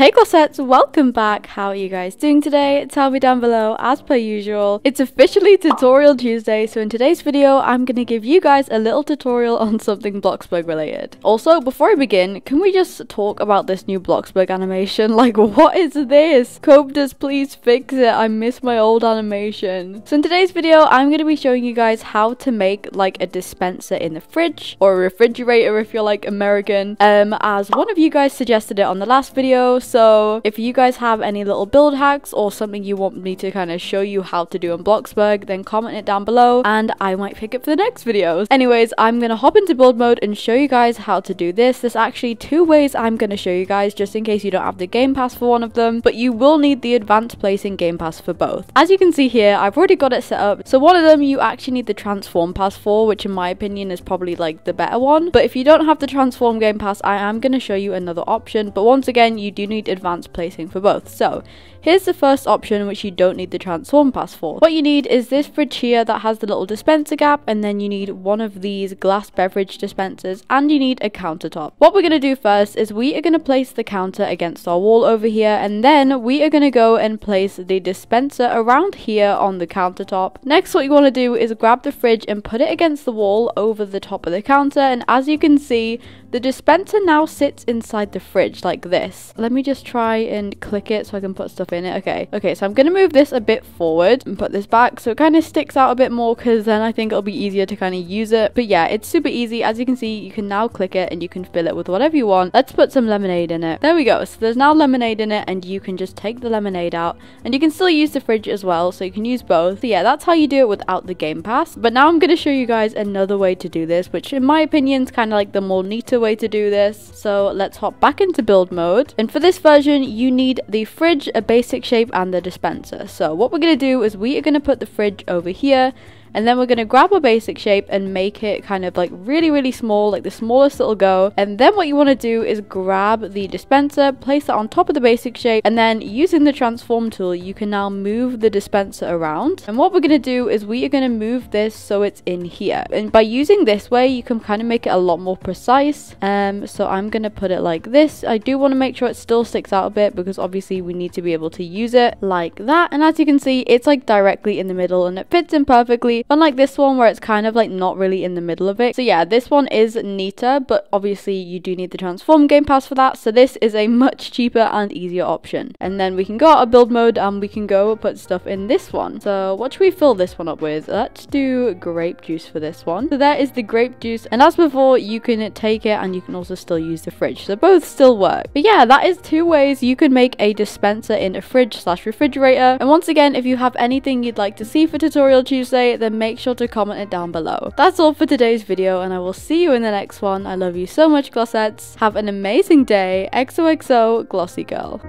Hey Glossettes, welcome back. How are you guys doing today? Tell me down below as per usual. It's officially Tutorial Tuesday, so in today's video, I'm gonna give you guys a little tutorial on something Bloxburg related. Also, before I begin, can we just talk about this new Bloxburg animation? Like, what is this? Codebuzz, please fix it. I miss my old animation. So in today's video, I'm gonna be showing you guys how to make like a dispenser in the fridge or a refrigerator if you're like American. Um, as one of you guys suggested it on the last video, so if you guys have any little build hacks or something you want me to kind of show you how to do in Bloxburg, then comment it down below and I might pick it for the next videos. Anyways, I'm going to hop into build mode and show you guys how to do this. There's actually two ways I'm going to show you guys just in case you don't have the game pass for one of them, but you will need the advanced placing game pass for both. As you can see here, I've already got it set up. So one of them you actually need the transform pass for, which in my opinion is probably like the better one. But if you don't have the transform game pass, I am going to show you another option. But once again, you do need need advanced placing for both. So Here's the first option which you don't need the transform pass for. What you need is this fridge here that has the little dispenser gap and then you need one of these glass beverage dispensers and you need a countertop. What we're going to do first is we are going to place the counter against our wall over here and then we are going to go and place the dispenser around here on the countertop. Next what you want to do is grab the fridge and put it against the wall over the top of the counter and as you can see the dispenser now sits inside the fridge like this. Let me just try and click it so I can put stuff in it. Okay, okay, so I'm going to move this a bit forward and put this back so it kind of sticks out a bit more because then I think it'll be easier to kind of use it. But yeah, it's super easy. As you can see, you can now click it and you can fill it with whatever you want. Let's put some lemonade in it. There we go. So there's now lemonade in it and you can just take the lemonade out and you can still use the fridge as well. So you can use both. Yeah, that's how you do it without the Game Pass. But now I'm going to show you guys another way to do this, which in my opinion is kind of like the more neater way to do this. So let's hop back into build mode. And for this version, you need the fridge, a basic shape and the dispenser. So what we're going to do is we are going to put the fridge over here and then we're going to grab a basic shape and make it kind of like really, really small, like the smallest it'll go. And then what you want to do is grab the dispenser, place it on top of the basic shape, and then using the transform tool, you can now move the dispenser around. And what we're going to do is we are going to move this so it's in here. And by using this way, you can kind of make it a lot more precise. Um, so I'm going to put it like this. I do want to make sure it still sticks out a bit because obviously we need to be able to use it like that. And as you can see, it's like directly in the middle and it fits in perfectly unlike this one where it's kind of like not really in the middle of it. So yeah, this one is neater, but obviously you do need the transform game pass for that. So this is a much cheaper and easier option. And then we can go out of build mode and we can go put stuff in this one. So what should we fill this one up with? Let's do grape juice for this one. So there is the grape juice. And as before, you can take it and you can also still use the fridge. So both still work. But yeah, that is two ways you can make a dispenser in a fridge slash refrigerator. And once again, if you have anything you'd like to see for Tutorial Tuesday, then make sure to comment it down below. That's all for today's video and I will see you in the next one. I love you so much Glossettes. Have an amazing day. XOXO Glossie Girl.